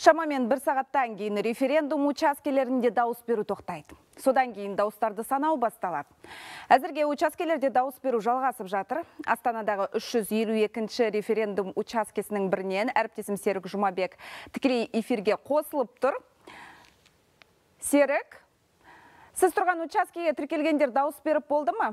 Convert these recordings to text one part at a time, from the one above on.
Шамамен бір сағаттан кейін референдум учаскелерінде дауыс беру тоқтайды. Содан кейін дауыстарды санау басталады. Әзірге учаскелерде дауыс беру жалғасып жатыр. Астанадағы 352-ші референдум учаскесінің бірінен әріптесім Серік Жұмабек тікелей эфирге қосылып тұр. Серік, сіз тұрған учаскеге тіркелгендер дауыс беріп болды ма?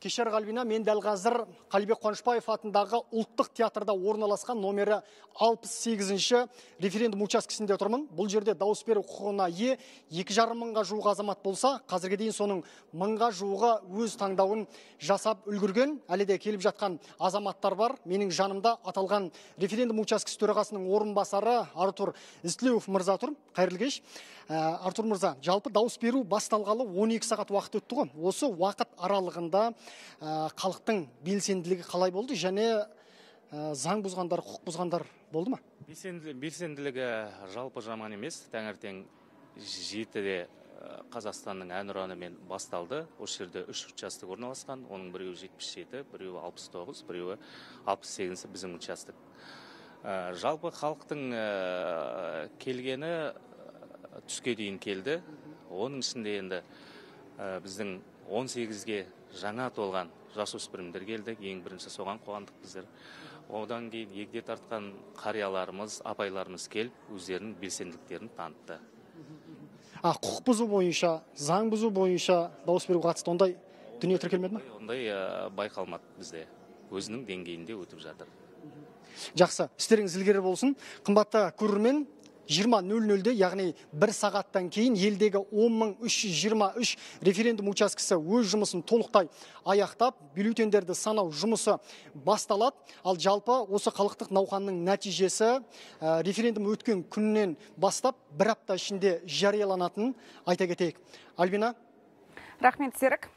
Кешер қалбина мен дәл қазір қалибек қуанышбаев атындағы ұлттық театрда орналасқан номері 68-ші референдум учаскесінде тұрмын. Бұл жерде дауыс беру құқығына ие екі жарым мыңға жуық азамат болса қазірге дейін соның мыңға жуығы өз таңдауын жасап үлгерген әлі де келіп жатқан азаматтар бар. Менің жанымда аталған референдум учаскесі төрағасының орынбасары артур істілеуов мырза тұр. Қайырлы кеш. Ә, артур мырза жалпы дауыс беру басталғалы 12 сағат уақыт өтті ғой. Осы уақыт аралығында халықтың белсенділігі қалай болды? Және ә, заң бұзғандар құқық бұзғандар болды ма? Белсенділігі жалпы жаман емес. Таңертең жетіде ә, қазақстанның әнұранымен басталды. Осы жерде үш участок орналасқан. Оның біреуі жетпіс жеті біреуі алпыс тоғыз біреуі алпыс сегізі біздің участок. Жалпы халықтың келгені түске дейін келді. Оның ішінде енді біздің 18-ге жаңа толған жасөспірімдер келді ең бірінші соған қуандық біздер. Одан кейін егде тартқан қарияларымыз апайларымыз келіп өздерінің белсенділіктерін танытты. А құқық бұзу бойынша заң бұзу бойынша дауыс беруге қатысты ондай дүние тіркелмеді ма ондай байқалмады бізде. Өзінің деңгейінде өтіп жатыр. Жақсы. Істеріңіз ілгері болсын. Қымбатты көрермен жиырма нөл нөлде яғни бір сағаттан кейін елдегі он мың үш жүз жиырма үш референдум учаскесі өз жұмысын толықтай аяқтап бюллетендерді санау жұмысы басталады. Ал жалпы осы халықтық науқанның нәтижесі ә, референдум өткен күннен бастап бір апта ішінде жарияланатынын айта кетейік. Альбина? Рахмет серік.